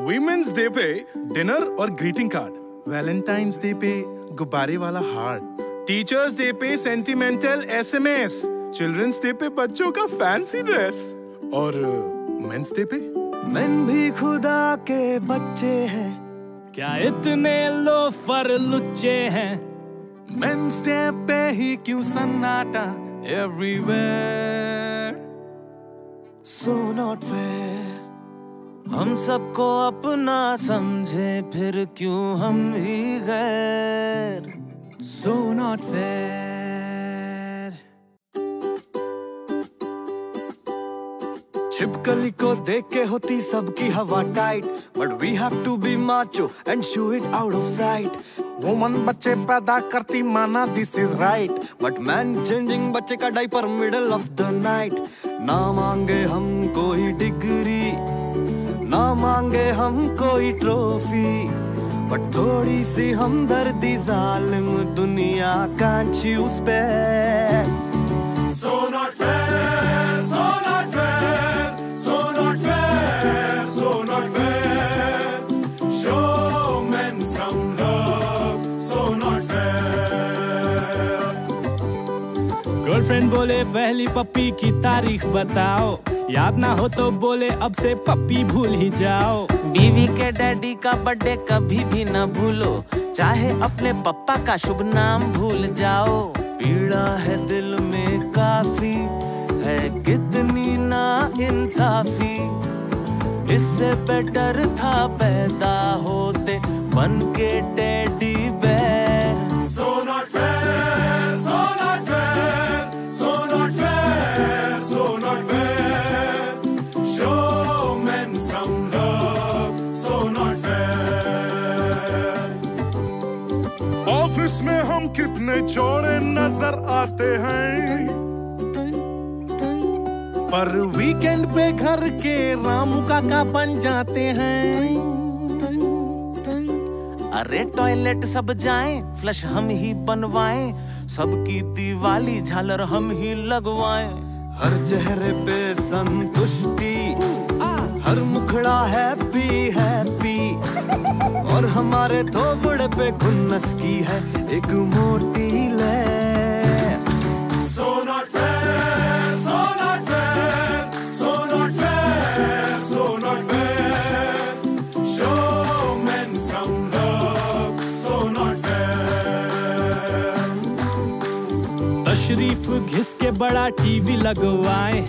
Women's day पे dinner और greeting card valentine's day पे गुब्बारे वाला हार्ट टीचर्स डे पे सेंटिमेंटल एसएमएस चिल्ड्रंस डे पे बच्चों का फैंसी ड्रेस और मेंस डे पे? मैन भी खुदा के बच्चे हैं। क्या इतने लोफर लुच्चे हैं? मेंस डे पे ही क्यों सन्नाटा एवरीवेयर सो नॉट फेयर हम सबको अपना समझे, फिर क्यों हम ही गैर सो नॉट फेयर छिपकली को देख के होती सबकी हवा tight but we have to be macho and show it out of sight woman बच्चे पैदा करती माना this is right but man changing बच्चे का diaper middle of the night ना मांगे हम कोई डिग्री मांगे हम कोई ट्रॉफी बट थोड़ी सी हमदर्दी जालिम दुनिया कांची उस पे। गर्लफ्रेंड बोले, पहली पप्पी की तारीख बताओ। याद ना हो तो बोले, अब से पप्पी भूल ही जाओ। बीवी के डैडी का बर्थडे कभी भी न भूलो। चाहे अपने पप्पा का शुभ नाम भूल जाओ। पीड़ा है दिल में काफ़ी, है कितनी ना इंसाफी। इससे बेटर था पैदा होते, बन के डैडी ऑफ़िस में हम कितने चौड़े नज़र आते हैं। पर वीकेंड पे घर के रामू काका बन जाते हैं। अरे टॉयलेट सब जाए फ्लश हम ही बनवाएँ, सबकी दिवाली झालर हम ही लगवाएँ। हर चेहरे पे संतुष्टि, हर मुखड़ा हैप्पी और हमारे थोबड़े पे खुन्नस की है एक मोटी लहर So not fair, so not fair, so not fair, so not fair. Show men some love, so not fair. तशरीफ़ घिस के बड़ा टीवी लगवाए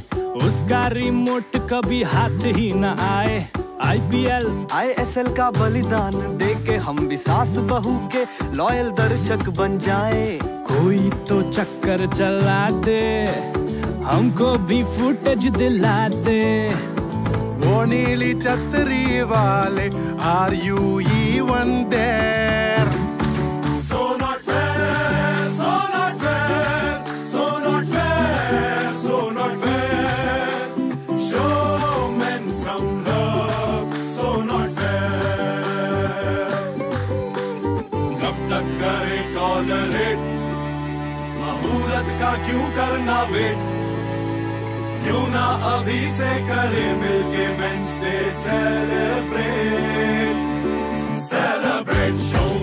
उसका रिमोट कभी हाथ ही न आए आईपीएल आईएसएल का बलिदान दे के, हम भी सास बहू के लॉयल दर्शक बन जाए। कोई तो चक्कर चला दे, हमको भी फुटेज दिला दे। वो नीली छतरी वाले, are you even there tolerate मुहूर्त का क्यों करना वेट क्यों ना अभी से करे मिलके men's day celebrate celebrate showmen